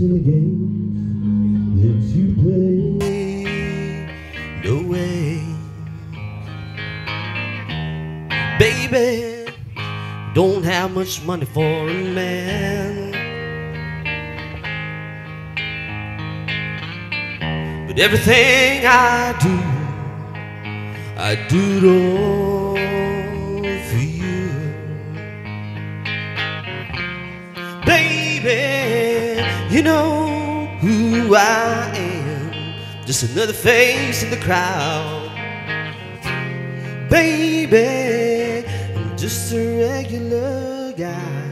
silly game that you play? No way. Baby, don't have much money for a man. But everything I do, I do it all I am. Just another face in the crowd. Baby, I'm just a regular guy.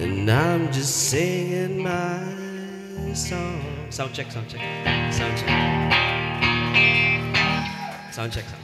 And I'm just singing my song. Sound check, sound check. Sound check. Sound check, sound check.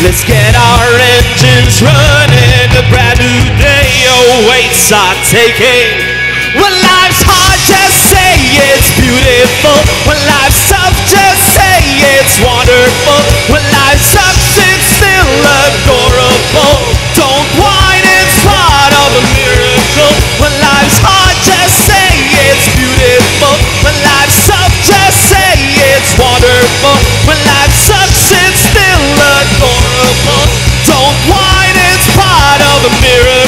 Let's get our engines running. A brand new day awaits our taking. When life's hard, just say it's beautiful. When life's tough, just say it's wonderful. When life sucks, it's still adorable. Don't whine, it's part of a miracle. When life's hard, just say it's beautiful. When life's tough, just say it's wonderful. mirror.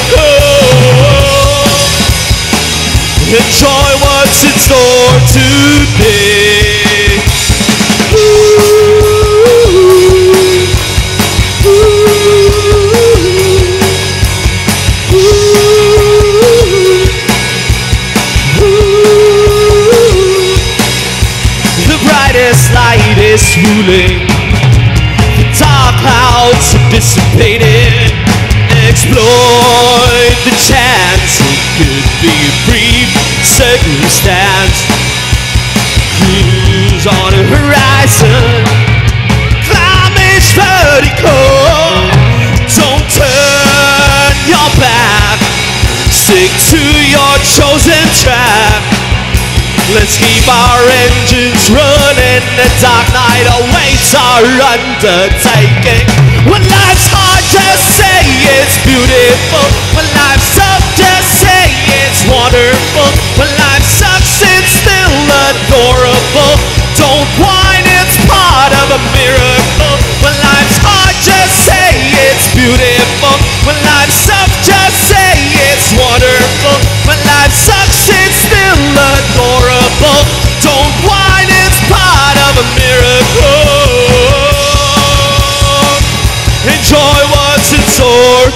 Let's keep our engines running. The dark night awaits our undertaking. When life's hard, just say it's beautiful. When life sucks, just say it's wonderful. When life sucks, it's still adorable. Don't whine, it's part of a miracle. When life's hard, just say it's beautiful. When life sucks.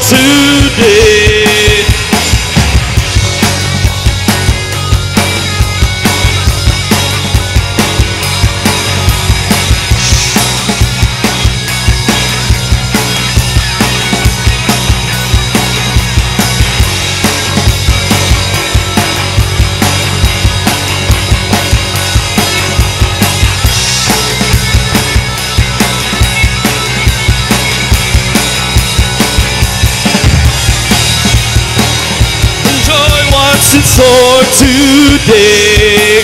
today. Should soar today.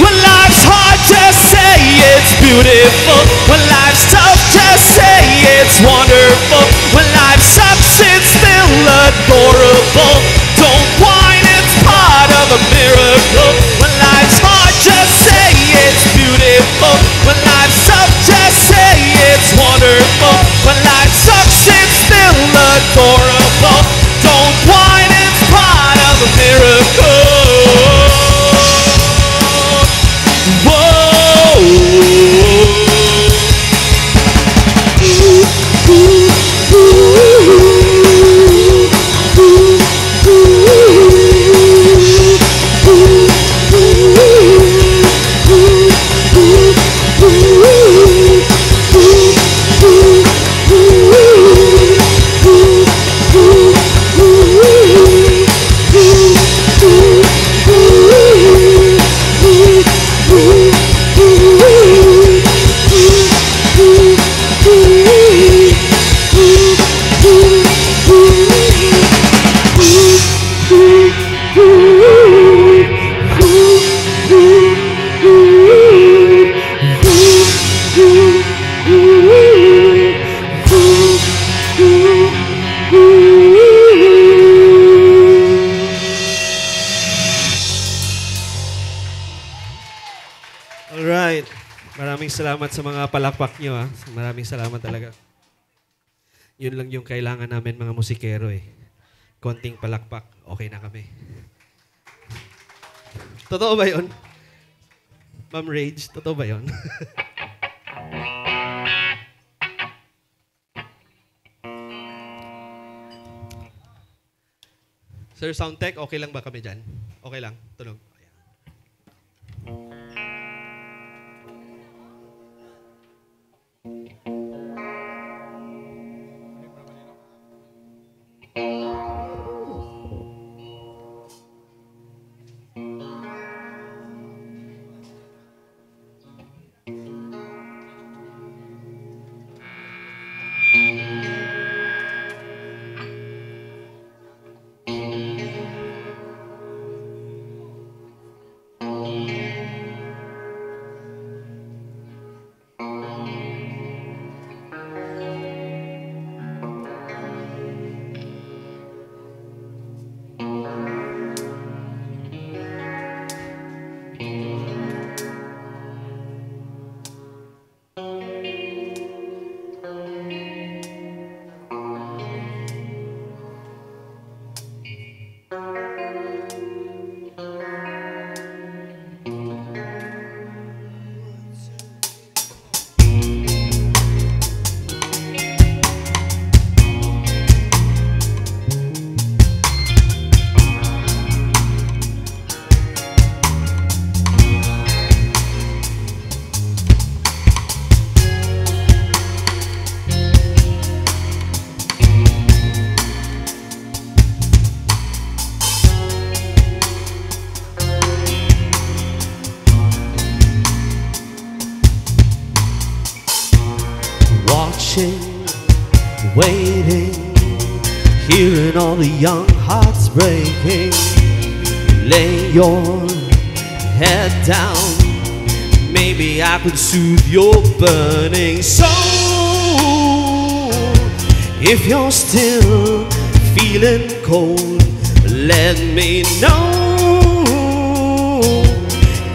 When life's hard, just say it's beautiful. When life's tough, just say it's wonderful. When life sucks, it's still adorable. Salamat sa mga palakpak nyo. Ha. Maraming salamat talaga. Yun lang yung kailangan namin mga musikero eh. Konting palakpak, okay na kami. Totoo ba yun? Ma'am Rage, totoo ba yun? Sir Soundtech, okay lang ba kami dyan? Okay lang, tunog. Ayan. Waiting, hearing all the young hearts breaking. Lay your head down. Maybe I could soothe your burning soul. If you're still feeling cold, let me know.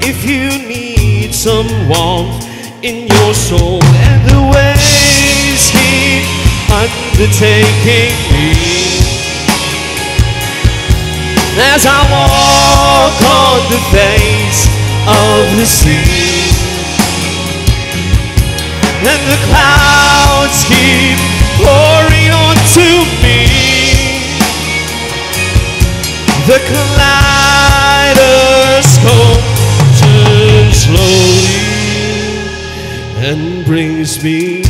If you need some warmth in your soul, and the keep undertaking me. As I walk on the face of the sea And the clouds keep pouring onto me The kaleidoscope turns slowly And brings me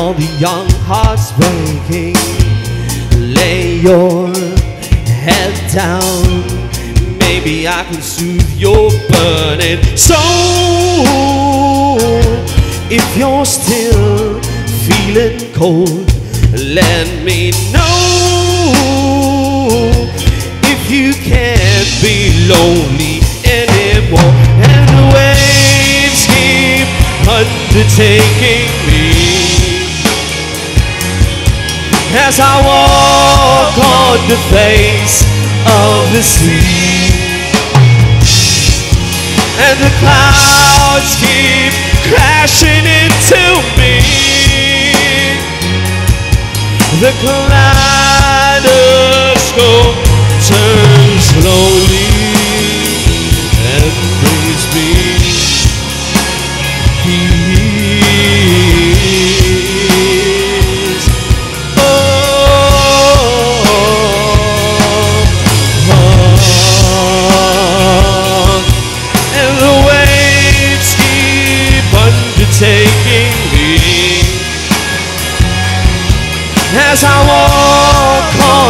all the young hearts breaking. Lay your head down. Maybe I can soothe your burning soul. If you're still feeling cold, let me know. If you can't be lonely anymore, and the waves keep undertaking me as I walk on the face of the sea. And the clouds keep crashing into me. The kaleidoscope turns slowly and brings me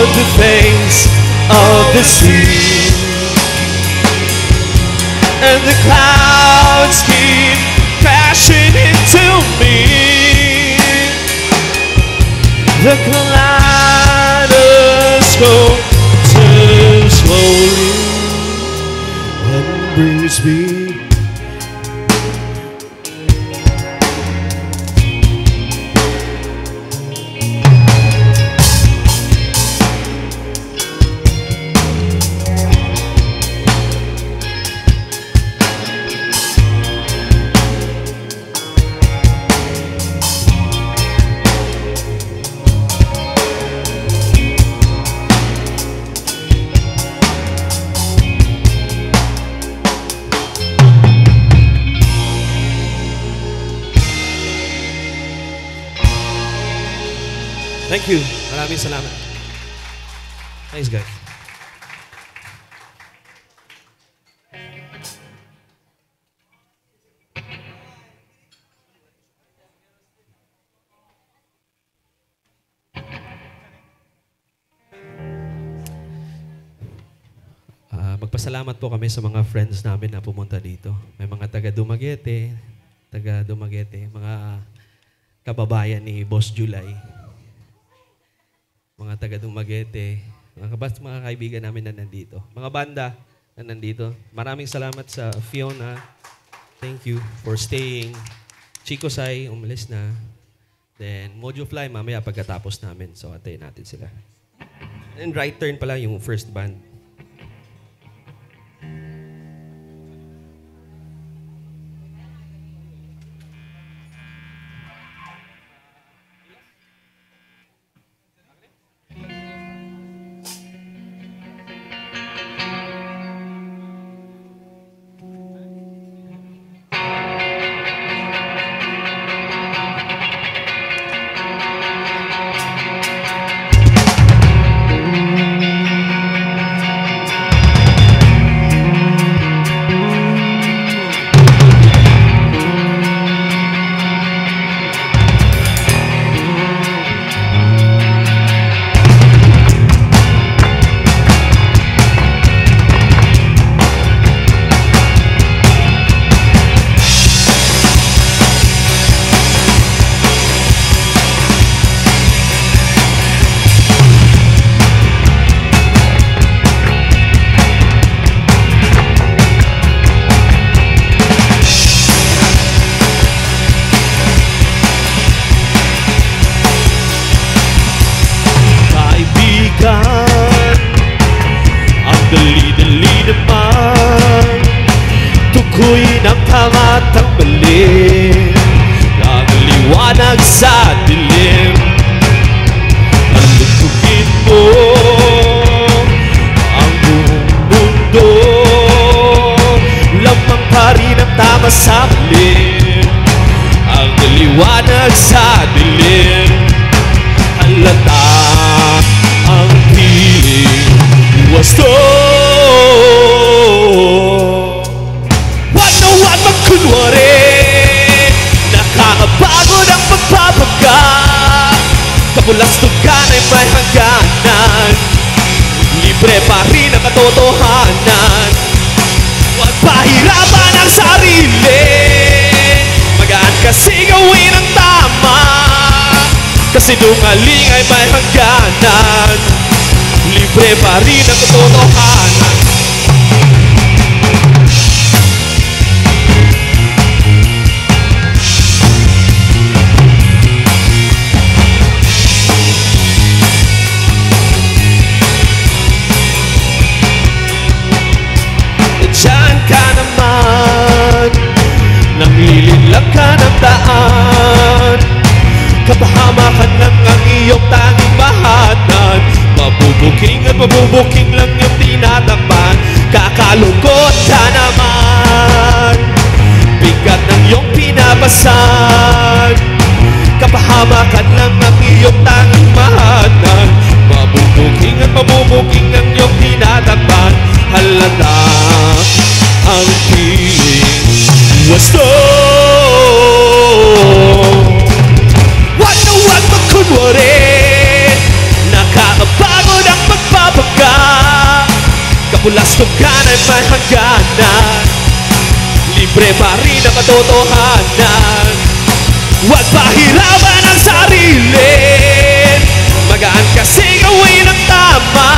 on the face of the sea. And the clouds keep crashing into me. The kaleidoscope turns slowly and brings me Thank you. Maraming salamat. Thanks, guys. Ah, magpasalamat po kami sa mga friends namin na pumunta dito. May mga taga Dumaguete, taga Dumaguete, mga kababayan ni Boss July mga taga Dumaguete, mga kabas, mga kaibigan namin na nandito. Mga banda na nandito. Maraming salamat sa Fiona. Thank you for staying. Chico Sai, umalis na. Then, Mojo Fly, mamaya pagkatapos namin. So, antayin natin sila. And right turn pala yung first band. I know. Kasi dungaling ay may hangganan. Libre pa rin ang katotohanan iyong tanging mahanan Mabubuking at mabubuking lang yung tinatakpan Kakalungkot ka naman. Bigat ng iyong pinabasan. Kapahamakan lang ang iyong tanging Kapulastugan ay may hangganan Libre pa rin ang katotohanan. Huwag pahirapan ang sarili. Magaan kasi gawin ang tama.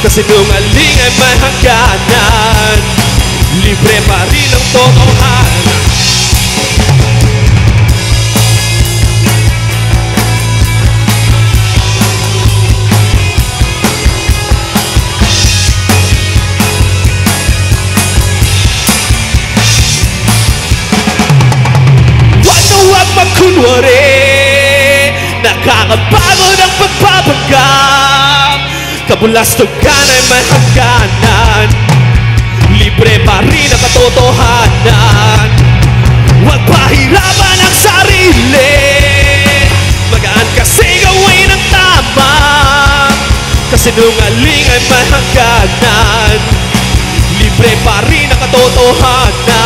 Kasi nungaling ay may hangganan Libre pa rin ang totohanan magkunwari Nakakapagod ang pagpapanggap Kabulastugan ay may hangganan Libre pa rin ang katotohanan. Huwag pahirapan ang sarili. Magaan kasi gawin ang tama. Kasi nungaling ay may hangganan Libre pa rin ang katotohanan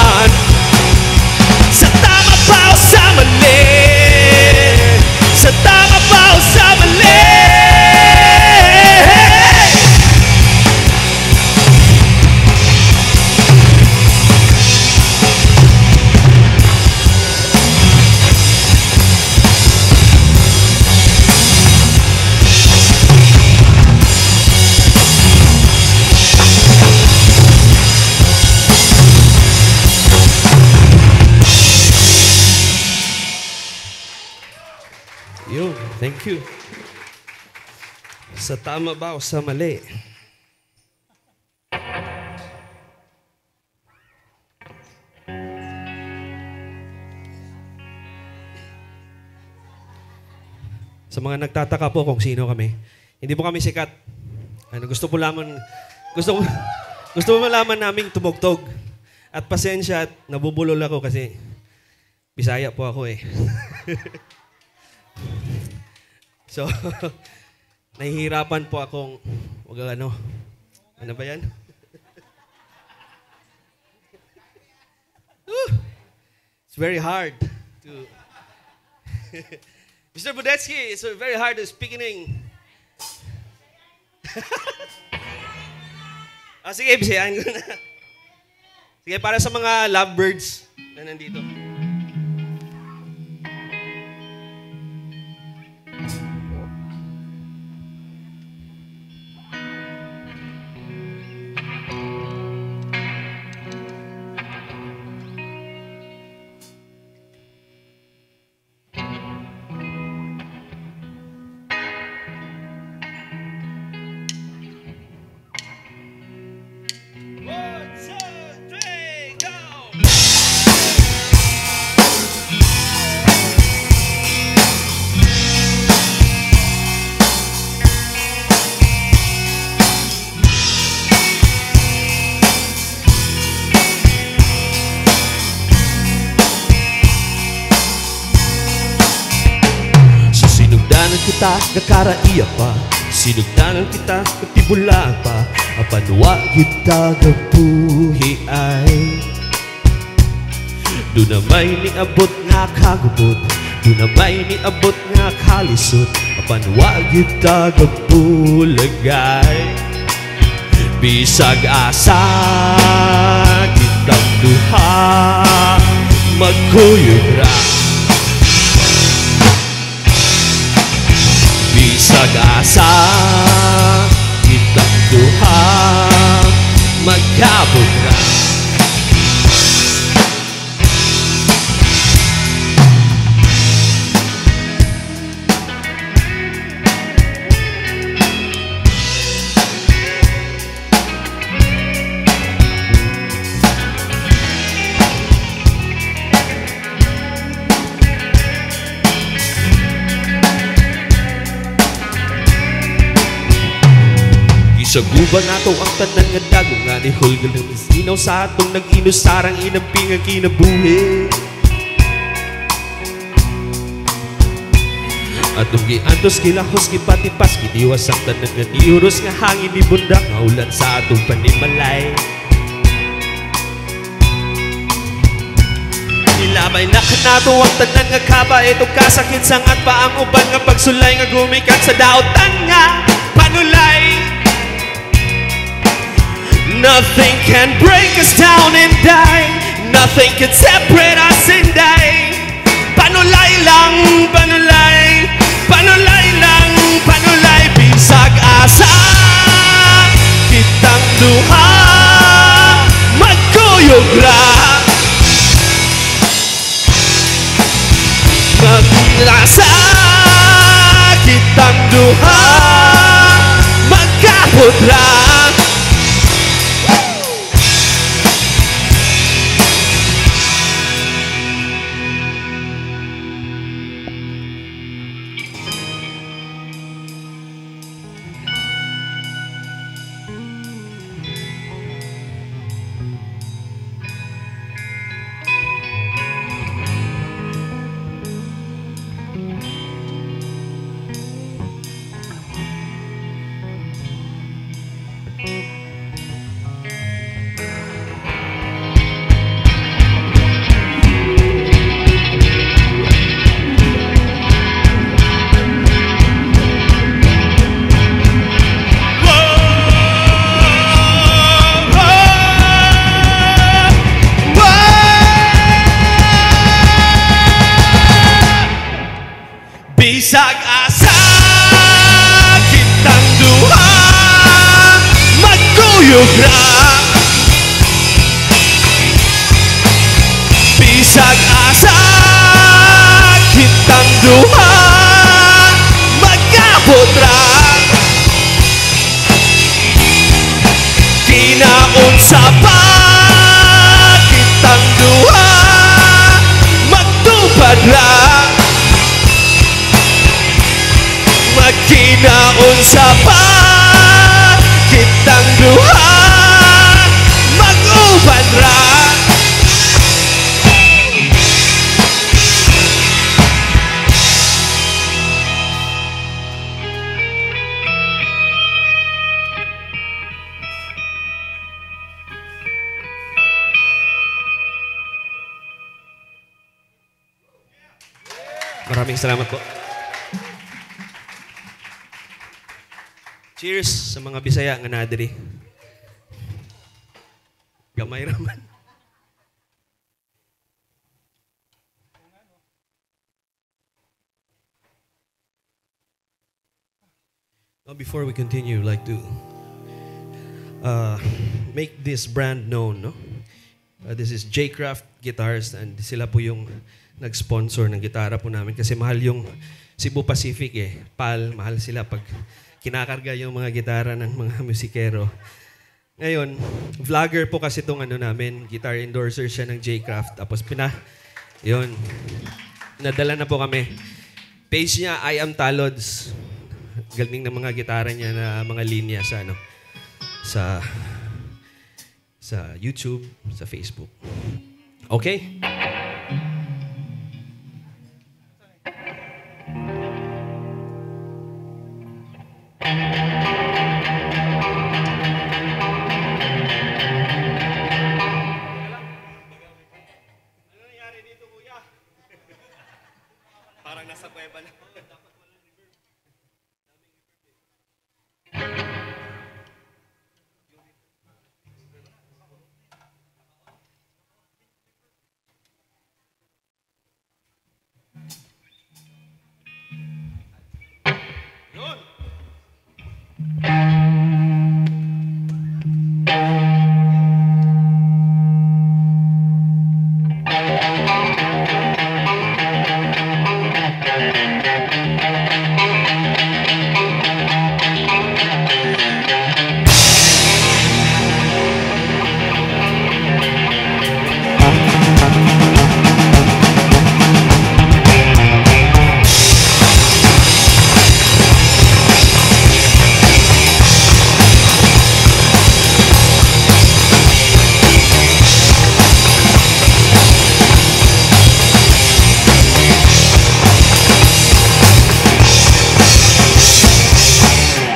Sa tama ba o sa mali? Sa mga nagtataka po kung sino kami, hindi po kami sikat. Ano, gusto po lamang, gusto, gusto mo malaman naming tumugtog. At pasensya at nabubulol ako kasi Bisaya po ako eh. So, nahihirapan po akong, wag ano, ano ba yan? Whew. it's very hard to, Mr. Budetsky, it's very hard to speak in ah, sige, bisayahan ko na. Sige, para sa mga lovebirds na nandito. Kita, nakaraiya pa. Sinugdanan kita, katibula pa. Apanwa kita gabuhi ay. Doon na may niabot nga kagubot. Kung na may niabot nga kalisod. Mapanwagid tagapulagay Bisag asa kitang duha Magkuyog Bisag asa kitang duha Magkabog ra Isaguban nato ang tanan nga dago nga ni Hulgal ng sinaw sa atong nag-inos sarang inamping ang kinabuhi. Atong giantos kilahos gipatipas gidiwas ang tanan nga niuros nga hangin ni bundak nga ulan sa atong panimalay. Nilabay na kanato ang tanan nga kaba. Ito kasakit sangat pa ang uban nga pagsulay nga gumikat sa daotan nga panulay Nothing can break us down and die. Nothing can separate us and die. Panulay lang, panulay Panulay lang, panulay Bisag asa. Kitang duha Magkuyog ra Maglasa Kitang duha Magkapudra Bisag magkuyog ra Bisag asa kitang duha magkabot ra. Kinaunsa pa kitang duha magtupad ra. Magkinaunsa pa salamat po. Cheers sa mga Bisaya nga nadiri. Gamay raman. Now, before we continue, like to uh, make this brand known. No? Uh, this is J-Craft Guitars and sila po yung nag-sponsor ng gitara po namin kasi mahal yung Cebu Pacific eh. PAL, mahal sila pag kinakarga yung mga gitara ng mga musikero. Ngayon, vlogger po kasi itong ano namin, guitar endorser siya ng J-Craft. Tapos pina, yun, nadala na po kami. Page niya, I Am Talods. Galing ng mga gitara niya na mga linya sa ano, sa sa YouTube, sa Facebook. Okay?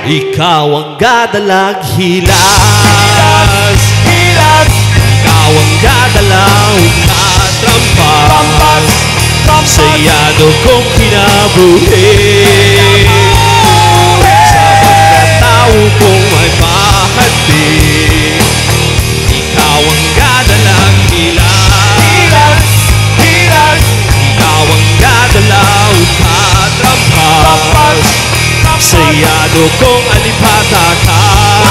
Ikaw ang gadalag hilas. Hilas Ikaw ang gadalaw katrampas Sayado kong kinabuhi Sayado kong alipatakan.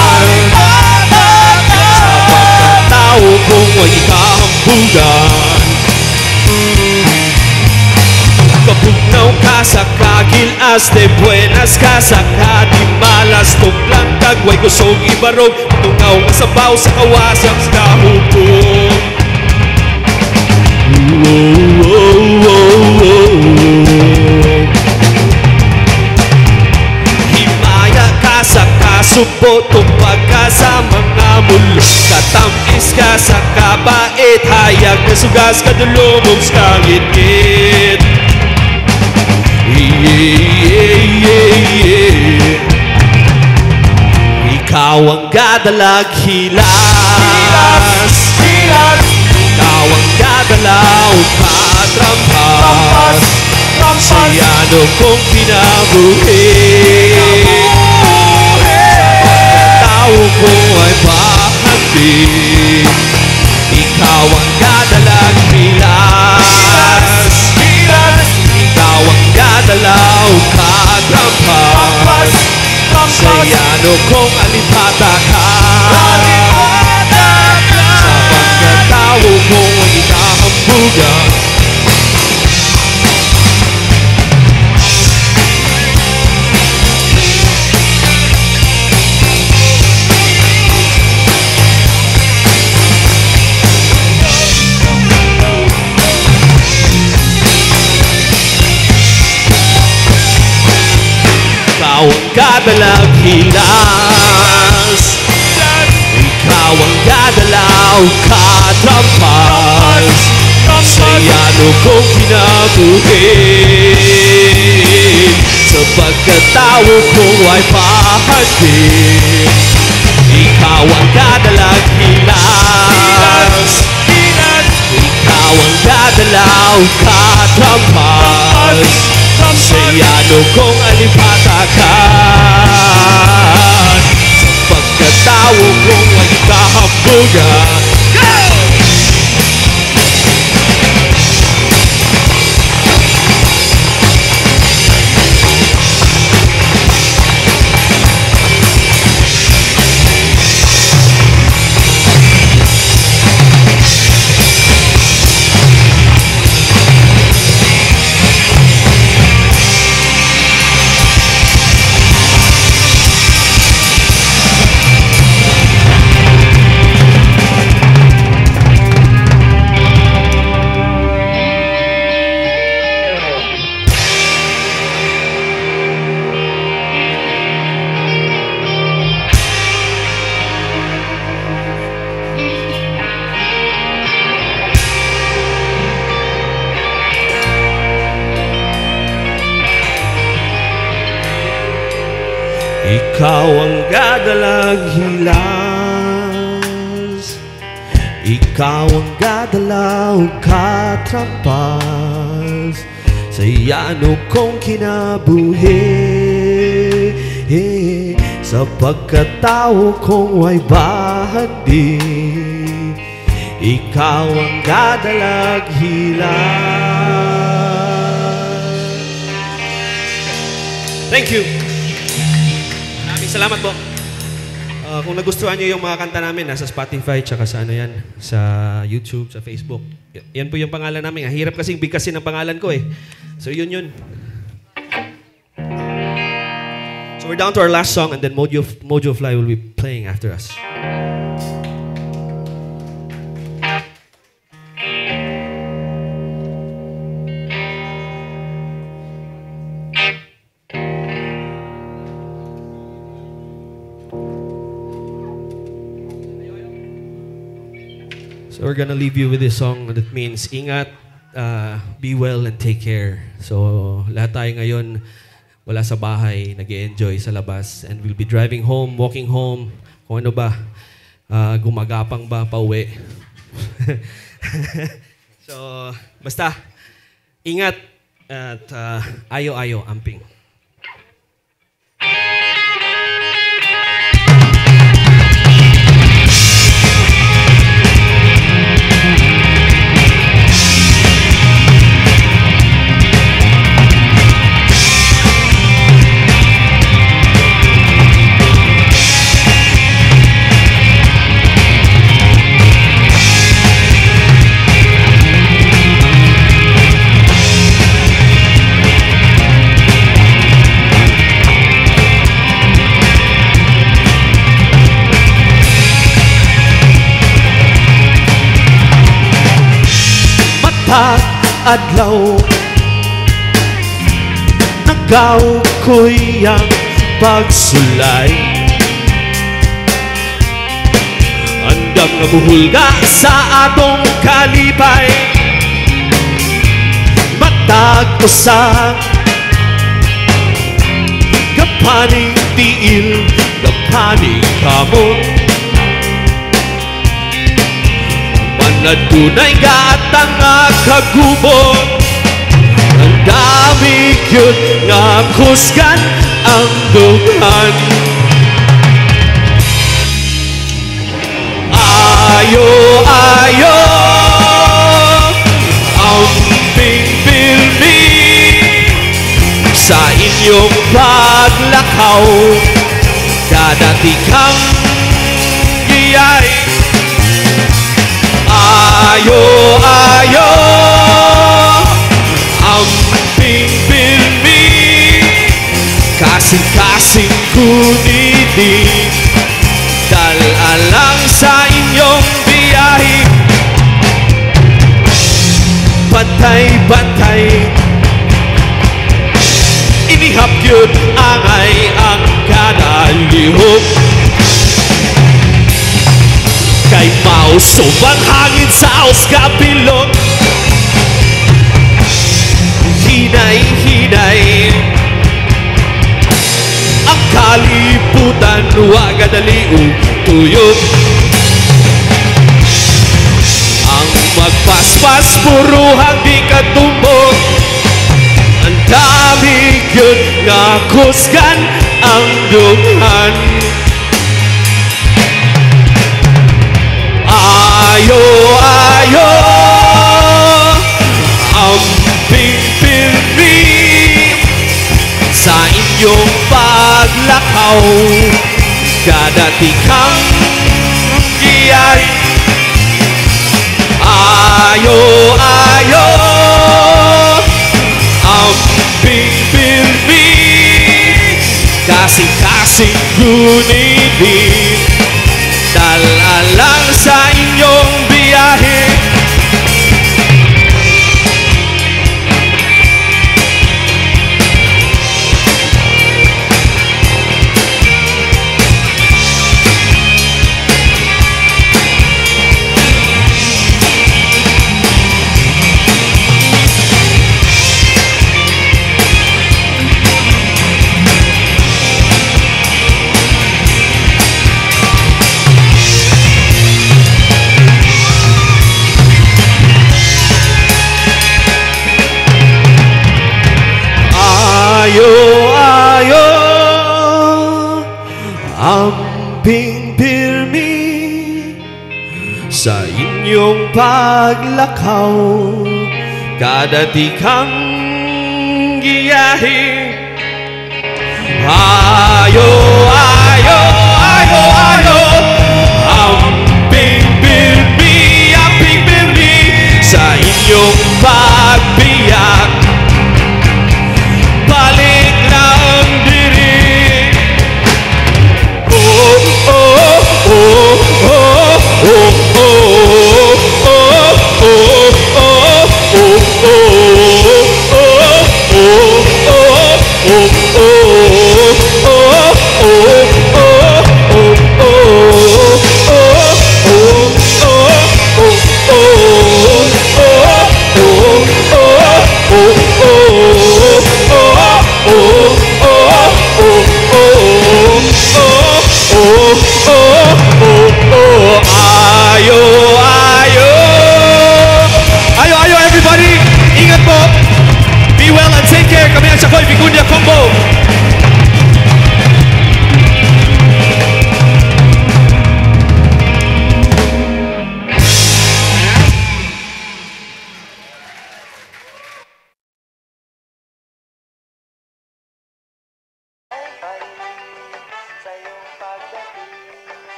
Sa pagkatao kong may kahambugan. Kapugnaw ka sa kagilas De buenas ka sa kadimalas Tuplang kagway kusog ibarog. Tungaw nga sabaw sa kawasak sa kahupong oh, oh, oh, oh, kasupo Tumpag ka sa mga mulo Katamis ka sa kabait Hayag na sugas ka dulumog sa ngit-ngit yeah, yeah, yeah. Ikaw ang gadalag hilas. Ikaw ang gadalaw katrampas Sayado kong pinabuhi. Tao ko ay bahati Ikaw ang gadalag hilas Ikaw ang gadalaw katrampas Sayado kong alipatakan Sa pagkatao kong ikahambugan Ikaw ang gadalag hilas Ikaw ang gadalaw katrampas Sayano kong pinabuhi Sa pagkatao ko ay pahati Ikaw ang gadalag hilas Ikaw ang gadalaw katrampas Sayado kong alipatakan Sa pagkatao kong ay kahambugan Ikaw gadalag hilas. Ikaw ang gadalaw katrampas Sa iyano kong kinabuhi. Sa pagkatao kong way bahandi Ikaw ang dadalaghilan Thank you. Maraming salamat po. Kung nagustuhan niyo yung mga kanta namin, nasa Spotify, tsaka sa ano yan, sa YouTube, sa Facebook. Y- yan po yung pangalan namin. Ang hirap kasing bigkasin ng pangalan ko eh. So yun yun. So we're down to our last song and then Mojo, Mojo Fly will be playing after us. So we're gonna leave you with this song that means ingat, uh, be well and take care. So lahat tayo ngayon wala sa bahay, nag enjoy sa labas and we'll be driving home, walking home, kung ano ba, uh, gumagapang ba pauwi. so basta ingat at uh, ayo-ayo amping. Adlaw. Nagaw ko'y ang pagsulay. Andam buhulga sa atong kalipay. Matag usang Kapaning tiil Kapaning kamot Manadunay gatang nga kagubot Ang dami yun nga kusgan ang dughan Ayo, ayo Ang pingpilmi Sa inyong paglakaw. Kadatikang giyay Ayo, ayo. Ang pingpilmi Kasing-kasing kunidi Dalalang sa inyong biyahe. Bantay-bantay Inihap yun angay ang kanalihok mausog ang hangin sa Auskapilog Hinay-hinay Ang kaliputan Wagadali tuyog Ang magpaspas Puruhang di katumbog Ang dami yun nga kusgan Ang dughan Ayo, ayo. Ang pingpilmi Sa inyong paglakaw. Dadatikang giyay Ayo, ayo. Ang pingpilmi Kasing-kasing gunidin Dalalang sa inyong Ada tikang giyahin vikundi ya Kongo.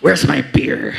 Where's my beer?